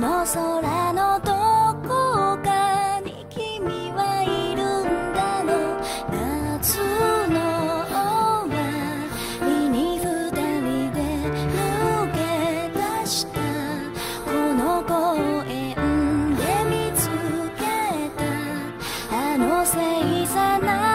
の空のどこかに君はいるんだの夏の終わりに二人で抜け出したこの公園で見つけたあの星座な